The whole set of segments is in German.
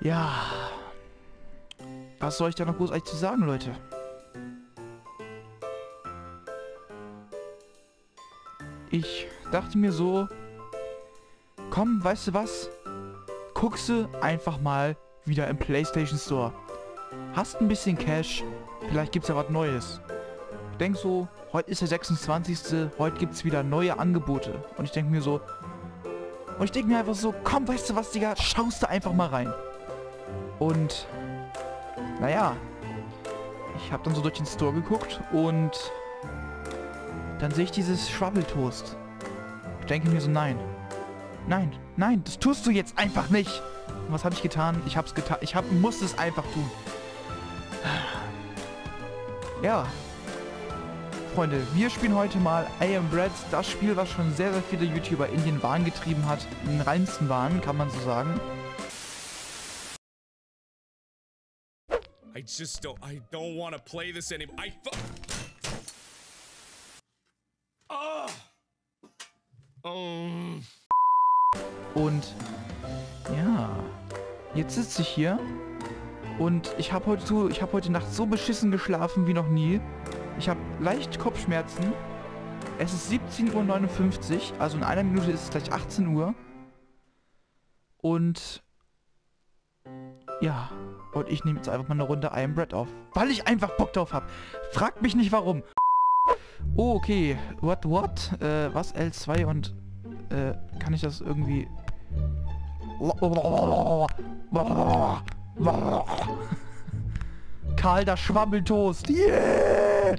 Ja. Was soll ich da noch großartig zu sagen, Leute? Ich dachte mir so, komm, weißt du was? Guckst du einfach mal wieder im PlayStation Store. Hast ein bisschen Cash, vielleicht gibt's ja was Neues. Ich denk so, heute ist der 26. Heute gibt's wieder neue Angebote. Und ich denke mir so, und ich denke mir einfach so, komm, weißt du was, Digga, schaust du einfach mal rein. Und, naja, ich habe dann so durch den Store geguckt und dann sehe ich dieses Schwabbeltoast. Ich denke mir so, nein. Nein, nein, das tust du jetzt einfach nicht. Und was habe ich getan? Ich hab's getan. Ich hab, muss es einfach tun. Ja. Freunde, wir spielen heute mal I Am Bread, das Spiel, was schon sehr, sehr viele YouTuber in den Wahn getrieben hat. In den reinsten Wahn, kann man so sagen. I just don't. I don't want to play this anymore. I. Fu- oh. Um. Und ja, jetzt sitze ich hier und ich habe heute so, heute Nacht so beschissen geschlafen wie noch nie. Ich habe leicht Kopfschmerzen. Es ist 17.59 Uhr, also in einer Minute ist es gleich 18 Uhr. Und ja, und ich nehme jetzt einfach mal eine Runde I Am Bread auf. Weil ich einfach Bock drauf habe. Fragt mich nicht warum. Oh, okay. What, what? Äh, was? L2 und... Äh, kann ich das irgendwie... Karl, das Schwabbeltoast. Yeah!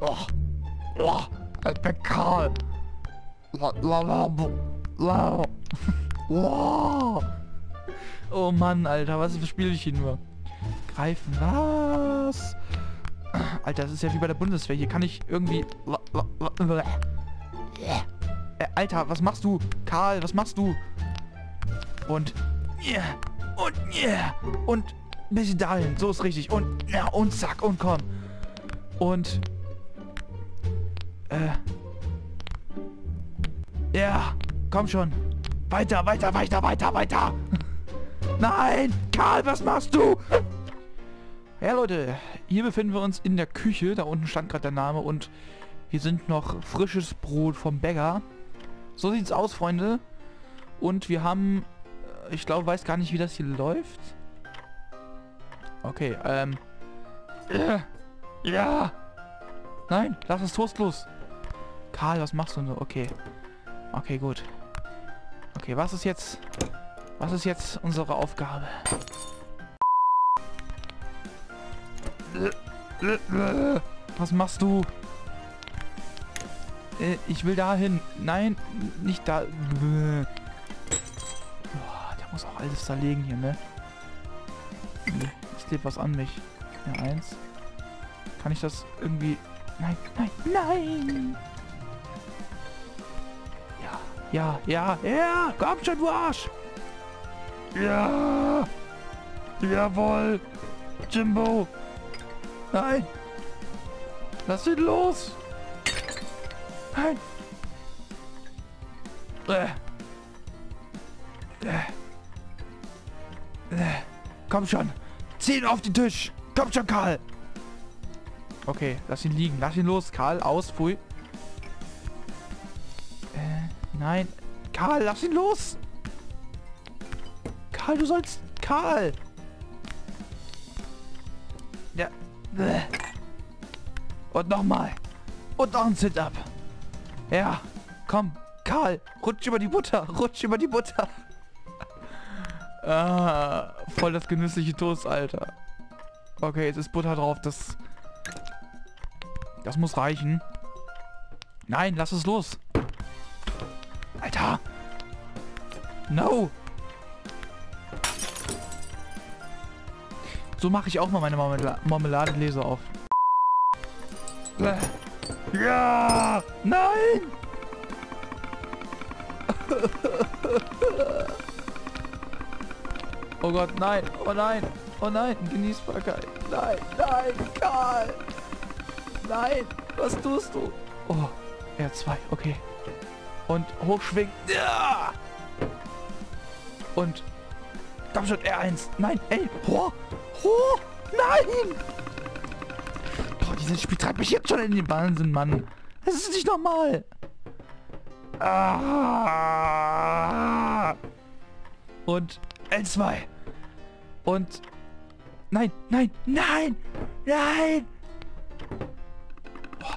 Oh. Oh. Ich Karl. Oh Mann, Alter, was spiele ich hier nur? Greifen, was? Alter, das ist ja wie bei der Bundeswehr. Hier kann ich irgendwie... Äh, Alter, was machst du? Karl, was machst du? Und... Und und ein bisschen dahin. So ist richtig. Und, ja, und zack, und komm. Und... Äh... Ja, komm schon. Weiter, weiter, weiter, weiter, weiter. Nein! Karl, was machst du? Ja, Leute, hier befinden wir uns in der Küche. Da unten stand gerade der Name und hier sind noch frisches Brot vom Bäcker. So sieht's aus, Freunde. Und wir haben... Ich glaube, weiß gar nicht, wie das hier läuft. Okay, ähm... äh, Ja! Nein, lass es Toast los. Karl, was machst du denn so? Okay. Okay, gut. Okay, was ist jetzt... Was ist jetzt unsere Aufgabe? Was machst du? Äh, ich will dahin. Nein, nicht da. Muss auch alles zerlegen hier, ne? Nee, es klebt was an mich. Ja, eins. Kann ich das irgendwie... Nein, nein, nein! Ja, ja, ja, ja! Komm schon, du Arsch! Ja! Jawohl! Jimbo! Nein! Lass ihn los! Nein! Äh. Äh. Äh. Komm schon! Zieh ihn auf den Tisch! Komm schon, Karl! Okay, lass ihn liegen. Lass ihn los, Karl. Aus, pfui. Äh, nein. Karl, lass ihn los! Karl, du sollst... Karl! Ja. Bäh. Und nochmal. Und noch ein Sit-Up. Ja. Komm. Karl, rutsch über die Butter. Rutsch über die Butter. Ah, voll das genüssliche Toast, Alter. Okay, jetzt ist Butter drauf. Das... Das muss reichen. Nein, lass es los. Alter. No. So mache ich auch mal meine Marmela Marmeladengläser auf. Ja! Nein! Oh Gott, nein. Oh nein. Oh nein. Genießbarkeit. Nein, nein, Karl. Nein. Was tust du? Oh, R2. Okay. Und hochschwingen. Ja. Und komm schon, R1. Nein, ey. Hoch. Hoch. Nein. Boah, dieses Spiel treibt mich jetzt schon in den Wahnsinn, Mann. Das ist nicht normal. Ah. Und L2. Und... Nein, nein, nein, nein. Boah,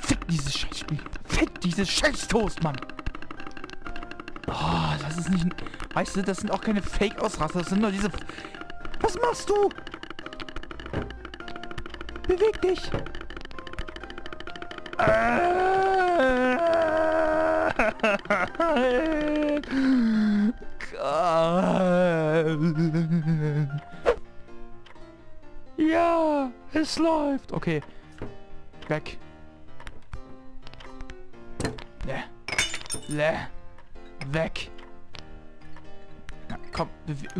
fick dieses Scheißspiel. Fick dieses Scheiß-Toast, Mann. Oh, das ist nicht... Weißt du, das sind auch keine Fake-Ausraster. Das sind nur diese... Was machst du? Beweg dich. Ja, es läuft. Okay. Weg. Le. Le. Weg. Na, komm. Jetzt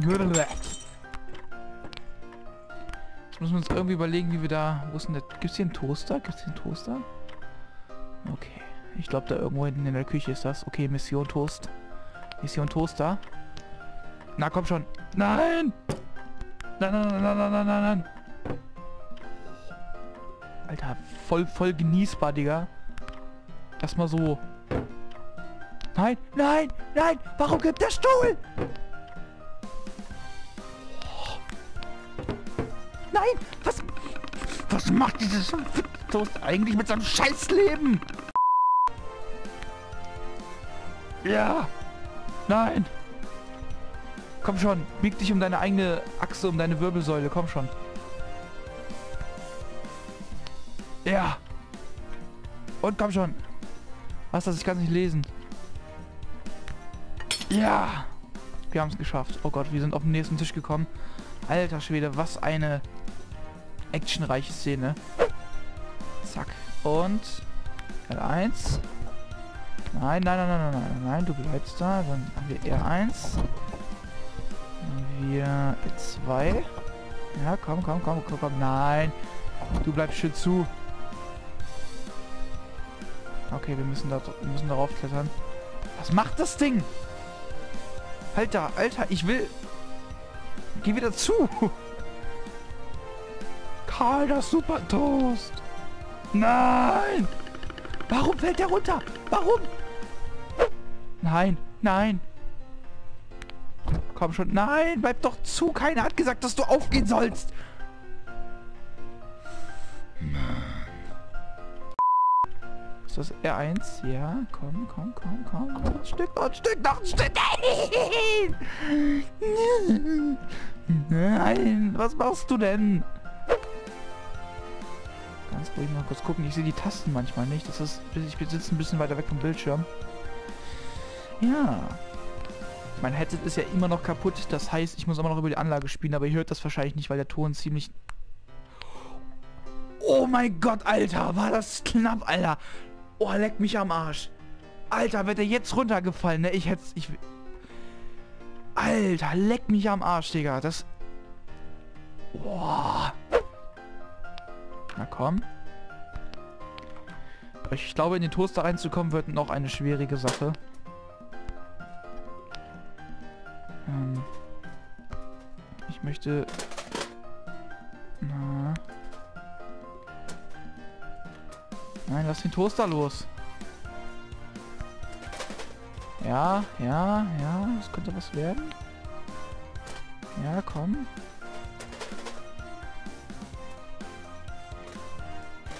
müssen wir uns irgendwie überlegen, wie wir da... Wo ist denn der... Gibt's hier einen Toaster? Gibt's hier einen Toaster? Okay. Ich glaube, da irgendwo hinten in der Küche ist das. Okay, Mission Toast. Mission Toaster. Na, komm schon. Nein! Nein, nein, nein, nein, nein, nein, nein. Alter, voll, voll genießbar, Digga. Erstmal so. Nein, nein, nein! Warum gibt der Stuhl? Nein! Was... Was macht dieses Toast eigentlich mit seinem Scheißleben? Ja! Nein! Komm schon, bieg dich um deine eigene Achse, um deine Wirbelsäule, komm schon. Ja! Und komm schon! Was das? Ich kann nicht lesen. Ja! Wir haben es geschafft. Oh Gott, wir sind auf den nächsten Tisch gekommen. Alter Schwede, was eine actionreiche Szene. Zack. Und L1. Nein, nein, nein, nein, nein, nein, nein, du bleibst da. Dann haben wir R1. Wir E2. Ja, komm, komm, komm, komm, komm. Nein. Du bleibst schön zu. Okay, wir müssen da wir müssen darauf klettern. Was macht das Ding? Alter, Alter, ich will... Geh wieder zu. Karl, das Super Toast. Nein. Warum fällt der runter? Warum? Nein, nein. Komm schon. Nein, bleib doch zu. Keiner hat gesagt, dass du aufgehen sollst. Ist das R1? Ja, komm, komm, komm, komm. Noch ein Stück, noch ein Stück, noch ein Stück. Nein! Nein, was machst du denn? Ganz ruhig mal kurz gucken. Ich sehe die Tasten manchmal nicht. Das ist, ich sitze ein bisschen weiter weg vom Bildschirm. Ja. Mein Headset ist ja immer noch kaputt. Das heißt, ich muss immer noch über die Anlage spielen. Aber ihr hört das wahrscheinlich nicht, weil der Ton ziemlich... Oh mein Gott, Alter. War das knapp, Alter. Oh, leck mich am Arsch. Alter, wird er jetzt runtergefallen, ne? Ich hätte... Ich... Alter, leck mich am Arsch, Digga. Das... Boah. Na komm. Ich glaube, in den Toaster reinzukommen wird noch eine schwierige Sache. Ähm, ich möchte... Na. Nein, lass den Toaster los. Ja, ja, ja, das könnte was werden. Ja, komm.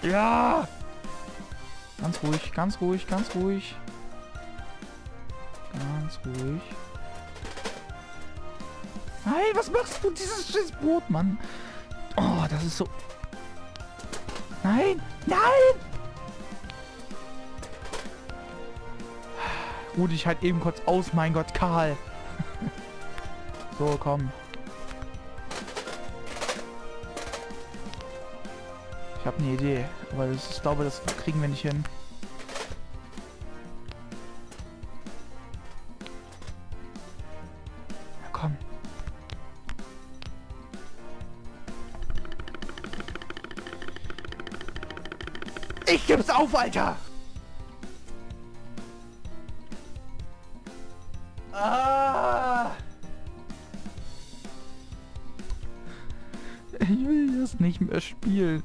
Ja! Ganz ruhig, ganz ruhig, ganz ruhig. Ganz ruhig. Nein, was machst du? Dieses scheiß Boot, Mann. Oh, das ist so... Nein! Nein! Ruh dich halt eben kurz aus, mein Gott, Karl. so, komm. Ich habe eine Idee, aber das, ich glaube, das kriegen wir nicht hin. Ich geb's auf, Alter! Ah! Ich will das nicht mehr spielen.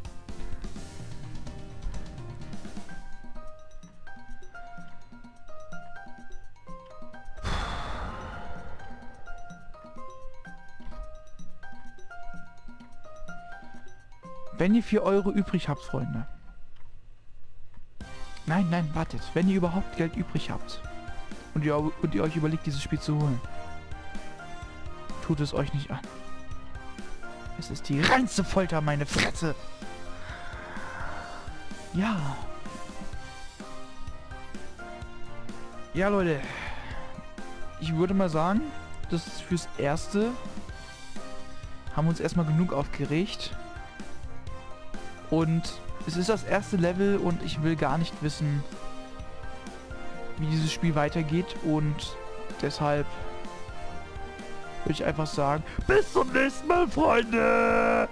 Wenn ihr 4 Euro übrig habt, Freunde. Nein, nein, wartet. Wenn ihr überhaupt Geld übrig habt und ihr, und ihr euch überlegt, dieses Spiel zu holen, tut es euch nicht an. Es ist die reinste Folter, meine Fresse. Ja. Ja, Leute. Ich würde mal sagen, das ist fürs Erste. Haben uns erstmal genug aufgeregt. Und es ist das erste Level und ich will gar nicht wissen, wie dieses Spiel weitergeht. Und deshalb würde ich einfach sagen, bis zum nächsten Mal, Freunde!